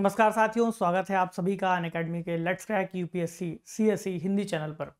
नमस्कार साथियों, स्वागत है आप सभी का अन अकेडमी के let's crack UPSC CSE Hindi channel पर।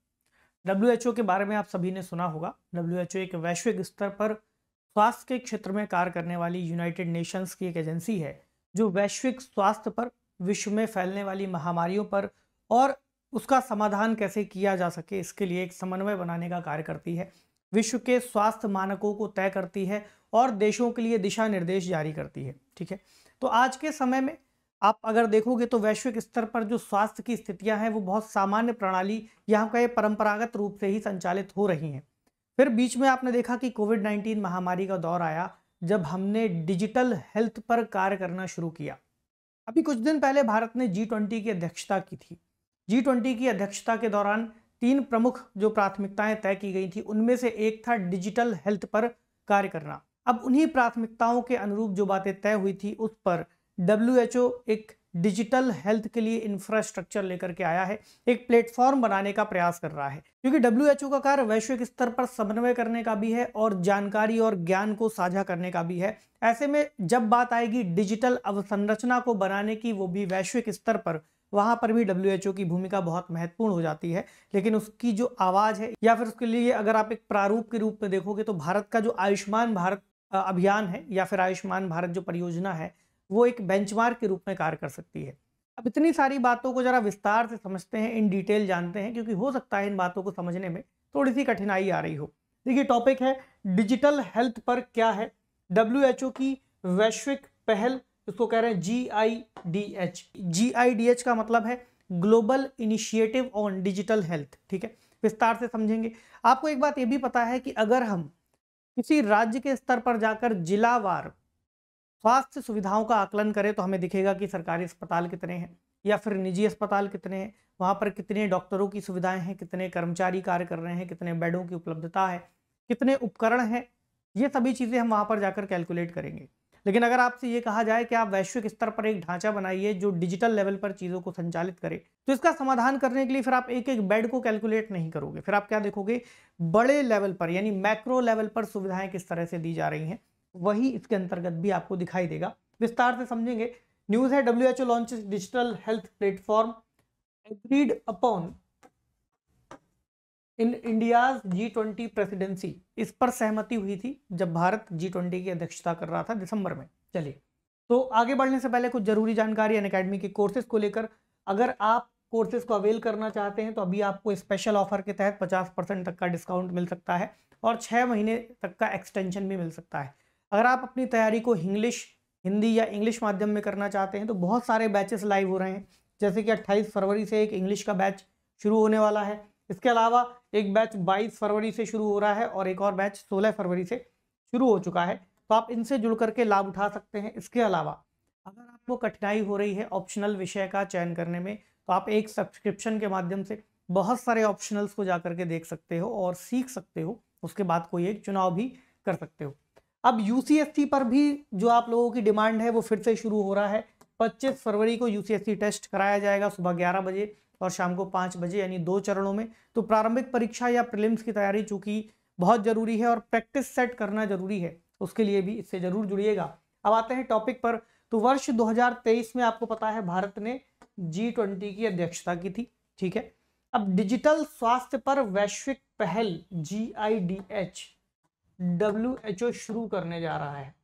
डब्ल्यू के बारे में आप सभी ने सुना होगा। डब्ल्यू एक वैश्विक स्तर पर स्वास्थ्य के क्षेत्र में कार्य करने वाली यूनाइटेड नेशंस की एक एजेंसी है, जो वैश्विक स्वास्थ्य पर, विश्व में फैलने वाली महामारियों पर और उसका समाधान कैसे किया जा सके, इसके लिए एक समन्वय बनाने का कार्य करती है। विश्व के स्वास्थ्य मानकों को तय करती है और देशों के लिए दिशा निर्देश जारी करती है, ठीक है? तो आज के समय में आप अगर देखोगे तो वैश्विक स्तर पर जो स्वास्थ्य की स्थितियाँ हैं, वो बहुत सामान्य प्रणाली यहाँ का परंपरागत रूप से ही संचालित हो रही हैं। फिर बीच में आपने देखा कि कोविड नाइन्टीन महामारी का दौर आया, जब हमने डिजिटल हेल्थ पर कार्य करना शुरू किया। अभी कुछ दिन पहले भारत ने जी ट्वेंटी की अध्यक्षता की थी। जी ट्वेंटी की अध्यक्षता के दौरान तीन प्रमुख जो प्राथमिकताएँ तय की गई थी, उनमें से एक था डिजिटल हेल्थ पर कार्य करना। अब उन्हीं प्राथमिकताओं के अनुरूप जो बातें तय हुई थी, उस पर डब्ल्यूएचओ एक डिजिटल हेल्थ के लिए इंफ्रास्ट्रक्चर लेकर के आया है, एक प्लेटफॉर्म बनाने का प्रयास कर रहा है। क्योंकि डब्ल्यूएचओ का कार्य वैश्विक स्तर पर समन्वय करने का भी है और जानकारी और ज्ञान को साझा करने का भी है। ऐसे में जब बात आएगी डिजिटल अवसंरचना को बनाने की, वो भी वैश्विक स्तर पर, वहाँ पर भी WHO की भूमिका बहुत महत्वपूर्ण हो जाती है। लेकिन उसकी जो आवाज़ है, या फिर उसके लिए अगर आप एक प्रारूप के रूप में देखोगे तो भारत का जो आयुष्मान भारत अभियान है, या फिर आयुष्मान भारत जो परियोजना है वो एक बेंचमार्क के रूप में कार्य कर सकती है। अब इतनी सारी बातों को जरा विस्तार से समझते हैं, इन डिटेल जानते हैं, क्योंकि हो सकता है इन बातों को समझने में थोड़ी सी कठिनाई आ रही हो। देखिए टॉपिक है डिजिटल हेल्थ पर क्या है? डब्ल्यू की वैश्विक पहल, उसको कह रहे हैं G I D H G I D H का मतलब है global initiative on digital health ठीक है? विस्तार से समझेंगे। आपको एक बात ये भी पता है कि अगर हम किसी राज्य के स्तर पर जाकर जिलावार स्वास्थ्य सुविधाओं का आकलन करें तो हमें दिखेगा कि सरकारी अस्पताल कितने हैं या फिर निजी अस्पताल कितने हैं। वहाँ पर कितने डॉक्टरों की सुविधाएँ हैं, कितने कर्मचारी कार्य कर रहे हैं, कितने बेडों की उपलब्धता है, कितने उपकरण हैं, ये सभी चीज़ें हम वहाँ पर जाकर कैलकुलेट करेंगे। लेकिन अगर आपसे ये कहा जाए कि आप वैश्विक स्तर पर एक ढांचा बनाइए जो डिजिटल लेवल पर चीज़ों को संचालित करे तो इसका समाधान करने के लिए फिर आप एक एक बेड को कैलकुलेट नहीं करोगे। फिर आप क्या देखोगे? बड़े लेवल पर, यानी मैक्रो लेवल पर सुविधाएँ किस तरह से दी जा रही हैं। वही इसके अंतर्गत भी आपको दिखाई देगा। विस्तार से समझेंगे, न्यूज़ है W H O launch digital health platform agreed upon in India's G twenty presidency इस पर सहमति हुई थी जब भारत जी ट्वेंटी की अध्यक्षता कर रहा था दिसंबर में। चलिए तो आगे बढ़ने से पहले कुछ ज़रूरी जानकारी अन अकेडमी के कोर्सेज को लेकर। अगर आप कोर्सेज को अवेल करना चाहते हैं तो अभी आपको स्पेशल ऑफ़र के तहत 50 परसेंट तक का डिस्काउंट मिल सकता है और छः महीने तक का एक्सटेंशन भी मिल सकता है। अगर आप अपनी तैयारी को इंग्लिश हिंदी या इंग्लिश माध्यम में करना चाहते हैं तो बहुत सारे बैचेस लाइव हो रहे हैं। जैसे कि 28 फरवरी से एक इंग्लिश का बैच शुरू होने वाला है। इसके अलावा एक बैच 22 फरवरी से शुरू हो रहा है और एक और बैच 16 फरवरी से शुरू हो चुका है। तो आप इनसे जुड़ करके लाभ उठा सकते हैं। इसके अलावा अगर आपको कठिनाई हो रही है ऑप्शनल विषय का चयन करने में तो आप एक सब्सक्रिप्शन के माध्यम से बहुत सारे ऑप्शनल्स को जा करके देख सकते हो और सीख सकते हो। उसके बाद कोई एक चुनाव भी कर सकते हो। अब यू पर भी जो आप लोगों की डिमांड है, वो फिर से शुरू हो रहा है। 25 फरवरी को यू टेस्ट कराया जाएगा सुबह 11 बजे और शाम को 5 बजे, यानी दो चरणों में। तो प्रारंभिक परीक्षा या प्रिलिम्स की तैयारी चूँकि बहुत ज़रूरी है और प्रैक्टिस सेट करना ज़रूरी है, उसके लिए भी इससे ज़रूर जुड़िएगा। अब आते हैं टॉपिक पर। तो वर्ष 2023 में आपको पता है, भारत ने जी ट्वेंटी की अध्यक्षता की थी, ठीक है? अब डिजिटल स्वास्थ्य पर वैश्विक पहल G I D H WHO शुरू करने जा रहा है।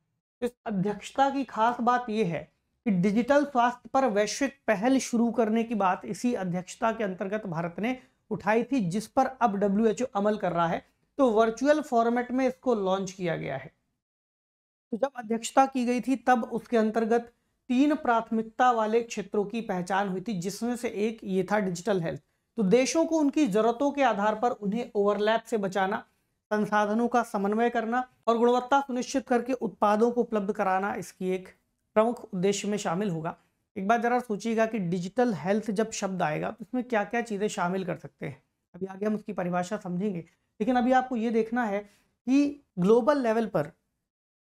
इस अध्यक्षता की खास बात यह है कि डिजिटल स्वास्थ्य पर वैश्विक पहल शुरू करने की बात इसी अध्यक्षता के अंतर्गत भारत ने उठाई थी, जिस पर अब डब्ल्यू अमल कर रहा है। तो वर्चुअल फॉर्मेट में इसको लॉन्च किया गया है। तो जब अध्यक्षता की गई थी, तब उसके अंतर्गत तीन प्राथमिकता वाले क्षेत्रों की पहचान हुई थी, जिसमें से एक ये था डिजिटल हेल्थ। तो देशों को उनकी जरूरतों के आधार पर उन्हें ओवरलैप से बचाना संसाधनों का समन्वय करना और गुणवत्ता सुनिश्चित करके उत्पादों को उपलब्ध कराना इसकी एक प्रमुख उद्देश्य में शामिल होगा। एक बार जरा सोचिएगा कि डिजिटल हेल्थ जब शब्द आएगा तो इसमें क्या क्या चीज़ें शामिल कर सकते हैं? अभी आगे हम उसकी परिभाषा समझेंगे। लेकिन अभी आपको ये देखना है कि ग्लोबल लेवल पर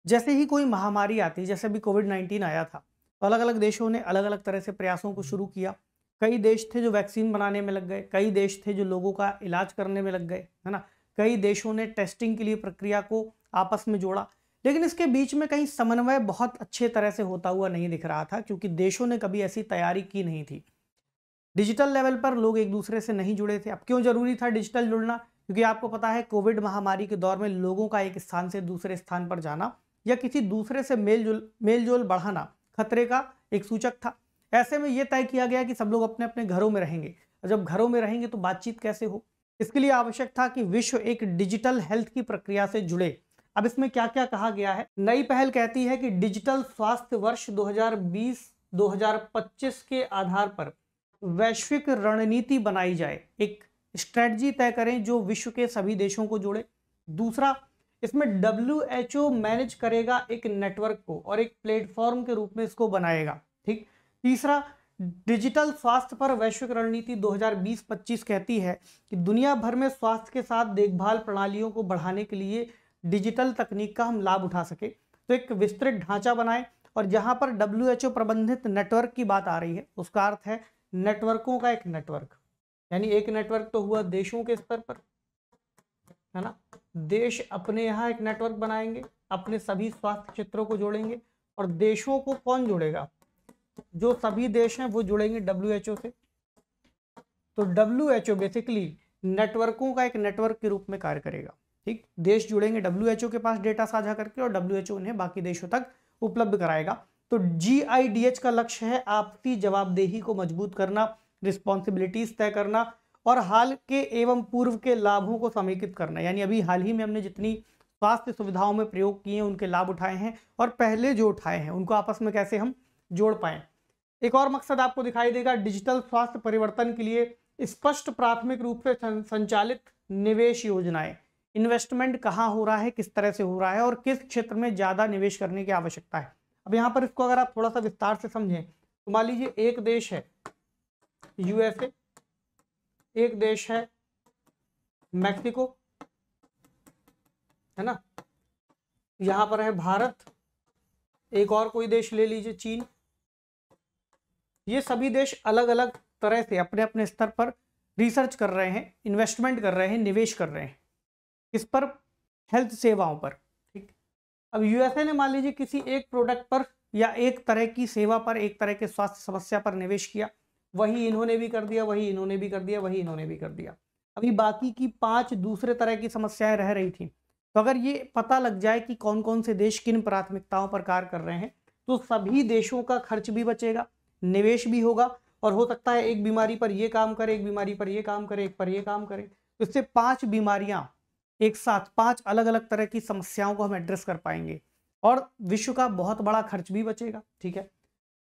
जैसे ही कोई महामारी आती, जैसे अभी कोविड नाइन्टीन आया था तो अलग अलग देशों ने अलग अलग तरह से प्रयासों को शुरू किया। कई देश थे जो वैक्सीन बनाने में लग गए, कई देश थे जो लोगों का इलाज करने में लग गए, है ना? कई देशों ने टेस्टिंग के लिए प्रक्रिया को आपस में जोड़ा। लेकिन इसके बीच में कहीं समन्वय बहुत अच्छे तरह से होता हुआ नहीं दिख रहा था, क्योंकि देशों ने कभी ऐसी तैयारी की नहीं थी। डिजिटल लेवल पर लोग एक दूसरे से नहीं जुड़े थे। अब क्यों ज़रूरी था डिजिटल जुड़ना? क्योंकि आपको पता है, कोविड महामारी के दौर में लोगों का एक स्थान से दूसरे स्थान पर जाना या किसी दूसरे से मेल जुल मेल जोल बढ़ाना खतरे का एक सूचक था। ऐसे में यह तय किया गया कि सब लोग अपने अपने घरों में रहेंगे। जब घरों में रहेंगे तो बातचीत कैसे हो? इसके लिए आवश्यक था कि विश्व एक डिजिटल हेल्थ की प्रक्रिया से जुड़े। अब इसमें क्या क्या कहा गया है? नई पहल कहती है कि डिजिटल स्वास्थ्य वर्ष 2020-2025 के आधार पर वैश्विक रणनीति बनाई जाए। एक स्ट्रेटजी तय करें जो विश्व के सभी देशों को जोड़े। दूसरा, इसमें डब्ल्यू मैनेज करेगा एक नेटवर्क को और एक प्लेटफॉर्म के रूप में इसको बनाएगा। ठीक? तीसरा डिजिटल स्वास्थ्य पर वैश्विक रणनीति 2020-25 कहती है कि दुनिया भर में स्वास्थ्य के साथ देखभाल प्रणालियों को बढ़ाने के लिए डिजिटल तकनीक का हम लाभ उठा सके। तो एक विस्तृत ढांचा बनाए और जहाँ पर डब्ल्यूएचओ प्रबंधित नेटवर्क की बात आ रही है, उसका अर्थ है नेटवर्कों का एक नेटवर्क। यानी एक नेटवर्क तो हुआ देशों के स्तर पर, है ना? देश अपने यहाँ एक नेटवर्क बनाएँगे, अपने सभी स्वास्थ्य क्षेत्रों को जोड़ेंगे और देशों को कौन जोड़ेगा? जो सभी देश हैं वो जुड़ेंगे डब्ल्यू से। तो डब्ल्यू बेसिकली नेटवर्कों का एक नेटवर्क के रूप में कार्य करेगा, ठीक? देश जुड़ेंगे डब्ल्यू के पास डेटा साझा करके और डब्ल्यू उन्हें बाकी देशों तक उपलब्ध कराएगा। तो जीआईडीएच का लक्ष्य है आपसी जवाबदेही को मज़बूत करना रिस्पॉन्सिबिलिटीज तय करना और हाल के एवं पूर्व के लाभों को समेकित करना। यानी अभी हाल ही में हमने जितनी स्वास्थ्य सुविधाओं में प्रयोग किए उनके लाभ उठाए हैं और पहले जो उठाए हैं, उनको आपस में कैसे हम जोड़ पाए। एक और मकसद आपको दिखाई देगा, डिजिटल स्वास्थ्य परिवर्तन के लिए स्पष्ट प्राथमिक रूप से संचालित निवेश योजनाएँ। इन्वेस्टमेंट कहाँ हो रहा है, किस तरह से हो रहा है और किस क्षेत्र में ज़्यादा निवेश करने की आवश्यकता है। अब यहाँ पर इसको अगर आप थोड़ा सा विस्तार से समझें तो मान लीजिए एक देश है, यूएसए, एक देश है मैक्सिको, है ना? यहाँ पर है भारत, एक और कोई देश ले लीजिए, चीन। ये सभी देश अलग अलग तरह से अपने अपने स्तर पर रिसर्च कर रहे हैं इन्वेस्टमेंट कर रहे हैं, निवेश कर रहे हैं। इस पर हेल्थ सेवाओं पर, ठीक? अब यूएसए ने मान लीजिए किसी एक प्रोडक्ट पर या एक तरह की सेवा पर, एक तरह के स्वास्थ्य समस्या पर निवेश किया, वही इन्होंने भी कर दिया, वही इन्होंने भी कर दिया, वही इन्होंने भी कर दिया। अभी बाकी की पाँच दूसरे तरह की समस्याएँ रह रही थी। तो अगर ये पता लग जाए कि कौन कौन से देश किन प्राथमिकताओं पर कार्य कर रहे हैं तो सभी देशों का खर्च भी बचेगा निवेश भी होगा और हो सकता है एक बीमारी पर यह काम करे, एक बीमारी पर यह काम करे, एक पर ये काम करे। इससे पाँच बीमारियाँ एक साथ, पाँच अलग अलग तरह की समस्याओं को हम एड्रेस कर पाएँगे और विश्व का बहुत बड़ा खर्च भी बचेगा, ठीक है?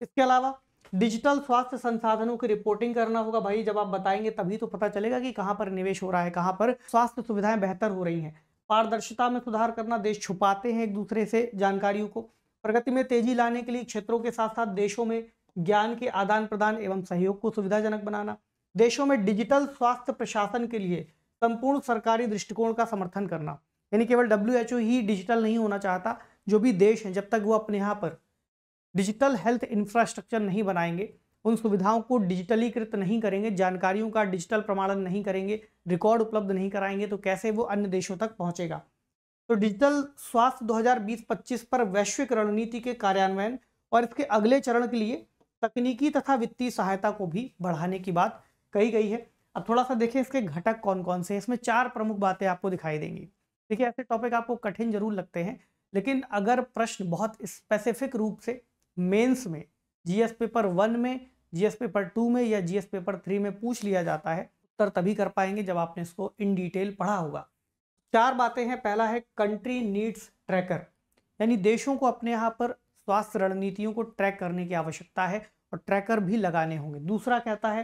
इसके अलावा डिजिटल स्वास्थ्य संसाधनों की रिपोर्टिंग करना होगा। भाई, जब आप बताएँगे तभी तो पता चलेगा कि कहाँ पर निवेश हो रहा है, कहाँ पर स्वास्थ्य सुविधाएँ बेहतर हो रही हैं। पारदर्शिता में सुधार करना देश छुपाते हैं एक दूसरे से जानकारियों को। प्रगति में तेज़ी लाने के लिए क्षेत्रों के साथ साथ देशों में ज्ञान के आदान प्रदान एवं सहयोग को सुविधाजनक बनाना, देशों में डिजिटल स्वास्थ्य प्रशासन के लिए संपूर्ण सरकारी दृष्टिकोण का समर्थन करना। यानी केवल डब्ल्यू ही डिजिटल नहीं होना चाहता, जो भी देश हैं, जब तक वो अपने यहाँ पर डिजिटल हेल्थ इंफ्रास्ट्रक्चर नहीं बनाएँगे, उन सुविधाओं को डिजिटलीकृत नहीं करेंगे, जानकारियों का डिजिटल प्रमाणन नहीं करेंगे, रिकॉर्ड उपलब्ध नहीं कराएँगे तो कैसे वो अन्य देशों तक पहुंचेगा? तो डिजिटल स्वास्थ्य 2020-25 पर वैश्विक रणनीति के कार्यान्वयन और इसके अगले चरण के लिए तकनीकी तथा वित्तीय सहायता को भी बढ़ाने की बात कही गई है। अब थोड़ा सा देखें इसके घटक कौन कौन से इसमें चार प्रमुख बातें आपको दिखाई देंगी। देखिए, ऐसे टॉपिक आपको कठिन ज़रूर लगते हैं, लेकिन अगर प्रश्न बहुत स्पेसिफिक रूप से मेंस में जीएस पेपर वन में जीएस पेपर टू में या जीएस पेपर थ्री में पूछ लिया जाता है, उत्तर तभी कर पाएँगे जब आपने इसको इन डिटेल पढ़ा होगा। चार बातें हैं। पहला है कंट्री नीड्स ट्रैकर यानी देशों को अपने यहाँ पर स्वास्थ्य रणनीतियों को ट्रैक करने की आवश्यकता है और ट्रैकर भी लगाने होंगे। दूसरा कहता है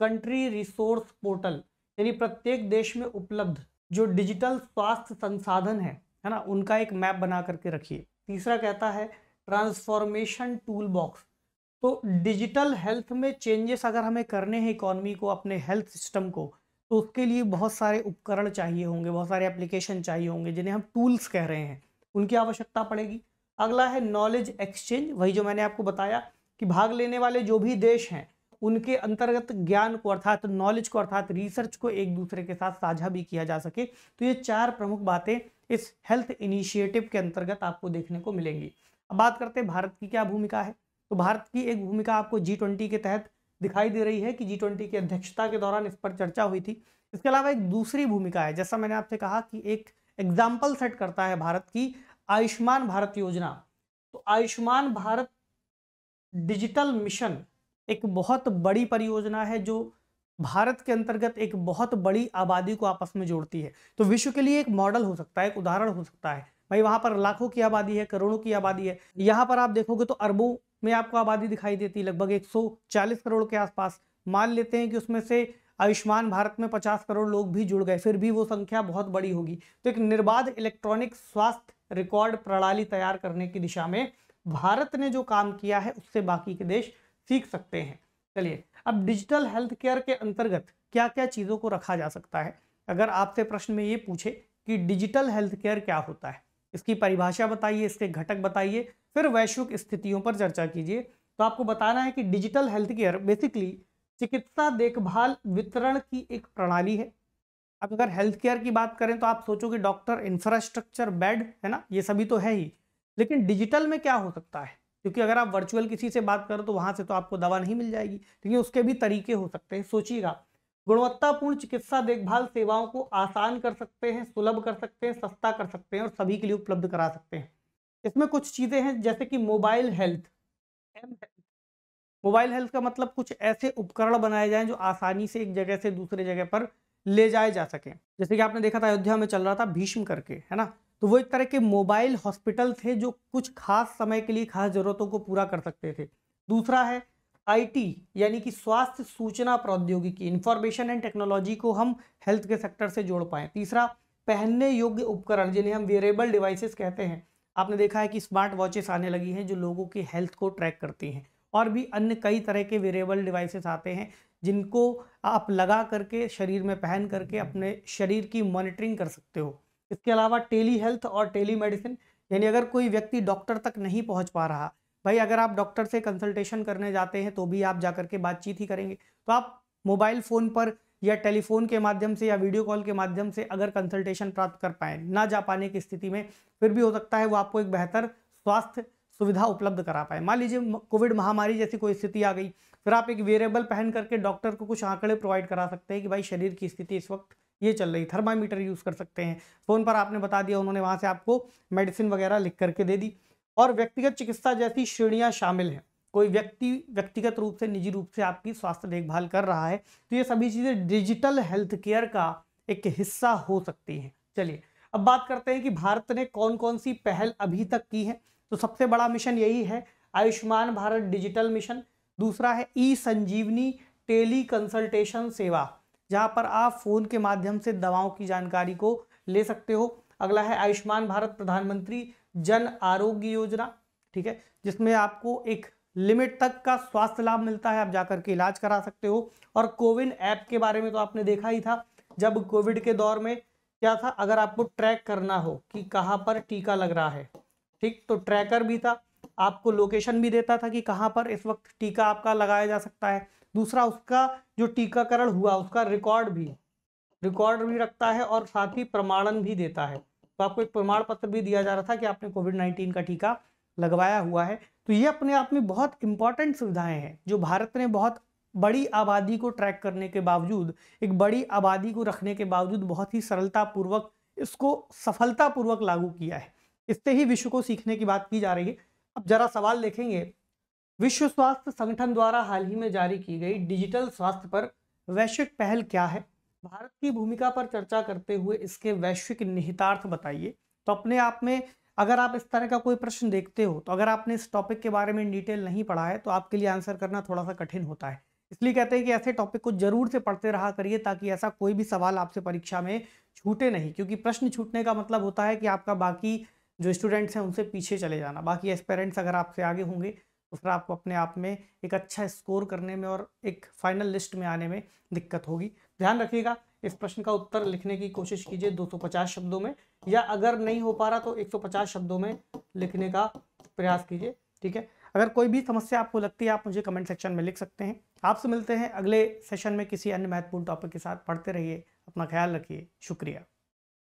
कंट्री रिसोर्स पोर्टल यानी प्रत्येक देश में उपलब्ध जो डिजिटल स्वास्थ्य संसाधन है है ना, उनका एक मैप बना करके रखिए। तीसरा कहता है ट्रांसफॉर्मेशन टूल बॉक्स तो डिजिटल हेल्थ में चेंजेस अगर हमें करने हैं इकोनॉमी को, अपने हेल्थ सिस्टम को तो उसके लिए बहुत सारे उपकरण चाहिए होंगे, बहुत सारे एप्लीकेशन चाहिए होंगे, जिन्हें हम टूल्स कह रहे हैं। उनकी आवश्यकता पड़ेगी। अगला है नॉलेज एक्सचेंज वही जो मैंने आपको बताया कि भाग लेने वाले जो भी देश हैं, उनके अंतर्गत ज्ञान को अर्थात नॉलेज को अर्थात रिसर्च को एक दूसरे के साथ साझा भी किया जा सके। तो ये चार प्रमुख बातें इस हेल्थ इनिशिएटिव के अंतर्गत आपको देखने को मिलेंगी। अब बात करते हैं भारत की क्या भूमिका है। तो भारत की एक भूमिका आपको जी ट्वेंटी के तहत दिखाई दे रही है कि जी ट्वेंटी की अध्यक्षता के दौरान इस पर चर्चा हुई थी। इसके अलावा एक दूसरी भूमिका है, जैसा मैंने आपसे कहा कि एक एग्ज़ाम्पल सेट करता है भारत की आयुष्मान भारत योजना। तो आयुष्मान भारत डिजिटल मिशन एक बहुत बड़ी परियोजना है, जो भारत के अंतर्गत एक बहुत बड़ी आबादी को आपस में जोड़ती है। तो विश्व के लिए एक मॉडल हो सकता है, एक उदाहरण हो सकता है। भाई, वहाँ पर लाखों की आबादी है, करोड़ों की आबादी है। यहाँ पर आप देखोगे तो अरबों में आपको आबादी दिखाई देती है, लगभग 140 करोड़ के आसपास। मान लेते हैं कि उसमें से आयुष्मान भारत में 50 करोड़ लोग भी जुड़ गए, फिर भी वो संख्या बहुत बड़ी होगी। तो एक निर्बाध इलेक्ट्रॉनिक स्वास्थ्य रिकॉर्ड प्रणाली तैयार करने की दिशा में भारत ने जो काम किया है, उससे बाकी के देश सीख सकते हैं। चलिए, अब डिजिटल हेल्थ केयर के अंतर्गत क्या क्या चीज़ों को रखा जा सकता है? अगर आपसे प्रश्न में ये पूछे कि डिजिटल हेल्थ केयर क्या होता है, इसकी परिभाषा बताइए, इसके घटक बताइए, फिर वैश्विक स्थितियों पर चर्चा कीजिए तो आपको बताना है कि डिजिटल हेल्थ केयर बेसिकली चिकित्सा देखभाल वितरण की एक प्रणाली है। अब अगर हेल्थ केयर की बात करें तो आप सोचोगे डॉक्टर इंफ्रास्ट्रक्चर बेड है ना? ये सभी तो है ही। लेकिन डिजिटल में क्या हो सकता है? क्योंकि अगर आप वर्चुअल किसी से बात करो तो वहाँ से तो आपको दवा नहीं मिल जाएगी। लेकिन उसके भी तरीके हो सकते हैं। सोचिएगा, गुणवत्तापूर्ण चिकित्सा देखभाल सेवाओं को आसान कर सकते हैं, सुलभ कर सकते हैं, सस्ता कर सकते हैं और सभी के लिए उपलब्ध करा सकते हैं। इसमें कुछ चीज़ें हैं, जैसे कि मोबाइल हेल्थ मोबाइल हेल्थ का मतलब कुछ ऐसे उपकरण बनाए जाएँ जो आसानी से एक जगह से दूसरे जगह पर ले जाए जा सकें। जैसे कि आपने देखा था, अयोध्या में चल रहा था भीष्म करके, है ना? तो वो एक तरह के मोबाइल हॉस्पिटल थे जो कुछ खास समय के लिए, खास जरूरतों को पूरा कर सकते थे। दूसरा है आईटी यानी कि स्वास्थ्य सूचना प्रौद्योगिकी इंफॉर्मेशन एंड टेक्नोलॉजी को हम हेल्थ के सेक्टर से जोड़ पाए। तीसरा, पहनने योग्य उपकरण, जिन्हें हम वेरेबल डिवाइसेस कहते हैं। आपने देखा है कि स्मार्ट वॉचेस आने लगी हैं, जो लोगों की हेल्थ को ट्रैक करती हैं। और भी अन्य कई तरह के वेरेबल डिवाइसेस आते हैं जिनको आप लगा करके शरीर में पहन करके अपने शरीर की मॉनिटरिंग कर सकते हो। इसके अलावा टेली हेल्थ और टेली मेडिसिन यानी अगर कोई व्यक्ति डॉक्टर तक नहीं पहुँच पा रहा, भाई अगर आप डॉक्टर से कंसल्टेशन करने जाते हैं तो भी आप जा करके बातचीत ही करेंगे। तो आप मोबाइल फ़ोन पर या टेलीफोन के माध्यम से या वीडियो कॉल के माध्यम से अगर कंसल्टेशन प्राप्त कर पाए, ना जा पाने की स्थिति में, फिर भी हो सकता है वो आपको एक बेहतर स्वास्थ्य सुविधा उपलब्ध करा पाए। मान लीजिए कोविड महामारी जैसी कोई स्थिति आ गई फिर आप एक वेरिएबल पहन करके डॉक्टर को कुछ आंकड़े प्रोवाइड करा सकते हैं कि भाई शरीर की स्थिति इस वक्त ये चल रही थर्मामीटर यूज़ कर सकते हैं। फ़ोन पर आपने बता दिया, उन्होंने वहाँ से आपको मेडिसिन वगैरह लिख करके दे दी। और व्यक्तिगत चिकित्सा जैसी श्रेणियाँ शामिल हैं। कोई व्यक्ति, व्यक्तिगत रूप से, निजी रूप से आपकी स्वास्थ्य देखभाल कर रहा है तो ये सभी चीज़ें डिजिटल हेल्थ केयर का एक हिस्सा हो सकती हैं। चलिए, अब बात करते हैं कि भारत ने कौन कौन सी पहल अभी तक की है। तो सबसे बड़ा मिशन यही है, आयुष्मान भारत डिजिटल मिशन दूसरा है ई संजीवनी टेली कंसल्टेशन सेवा, जहाँ पर आप फ़ोन के माध्यम से दवाओं की जानकारी को ले सकते हो। अगला है आयुष्मान भारत प्रधानमंत्री जन आरोग्य योजना, ठीक है, जिसमें आपको एक लिमिट तक का स्वास्थ्य लाभ मिलता है, आप जाकर के इलाज करा सकते हो। और कोविन ऐप के बारे में तो आपने देखा ही था, जब कोविड के दौर में क्या था, अगर आपको ट्रैक करना हो कि कहाँ पर टीका लग रहा है, ठीक तो ट्रैकर भी था। आपको लोकेशन भी देता था कि कहाँ पर इस वक्त टीका आपका लगाया जा सकता है। दूसरा, उसका जो टीकाकरण हुआ, उसका रिकॉर्ड भी रिकॉर्ड भी रखता है और साथ ही प्रमाणन भी देता है। तो आपको एक प्रमाण पत्र भी दिया जा रहा था कि आपने कोविड नाइन्टीन का टीका लगवाया हुआ है। तो ये अपने आप में बहुत इंपॉर्टेंट सुविधाएँ हैं, जो भारत ने बहुत बड़ी आबादी को ट्रैक करने के बावजूद, एक बड़ी आबादी को रखने के बावजूद बहुत ही सरलतापूर्वक इसको सफलतापूर्वक लागू किया है। इससे ही विश्व को सीखने की बात की जा रही है। अब जरा सवाल देखेंगे। विश्व स्वास्थ्य संगठन द्वारा हाल ही में जारी की गई डिजिटल स्वास्थ्य पर वैश्विक पहल क्या है? भारत की भूमिका पर चर्चा करते हुए इसके वैश्विक निहितार्थ बताइए। तो अपने आप में अगर आप इस तरह का कोई प्रश्न देखते हो तो अगर आपने इस टॉपिक के बारे में डिटेल नहीं पढ़ा है तो आपके लिए आंसर करना थोड़ा सा कठिन होता है। इसलिए कहते हैं कि ऐसे टॉपिक को ज़रूर से पढ़ते रहा करिए, ताकि ऐसा कोई भी सवाल आपसे परीक्षा में छूटे नहीं, क्योंकि प्रश्न छूटने का मतलब होता है कि आपका बाकी जो स्टूडेंट्स हैं उनसे पीछे चले जाना। बाकी एस्पेरेंट्स अगर आपसे आगे होंगे तो फिर आपको अपने आप में एक अच्छा स्कोर करने में और एक फाइनल लिस्ट में आने में दिक्कत होगी। ध्यान रखिएगा, इस प्रश्न का उत्तर लिखने की कोशिश कीजिए 250 शब्दों में, या अगर नहीं हो पा रहा तो 150 शब्दों में लिखने का प्रयास कीजिए, ठीक है? अगर कोई भी समस्या आपको लगती है, आप मुझे कमेंट सेक्शन में लिख सकते हैं। आपसे मिलते हैं अगले सेशन में किसी अन्य महत्वपूर्ण टॉपिक के साथ। पढ़ते रहिए, अपना ख्याल रखिए। शुक्रिया।